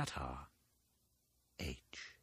Qatar. H.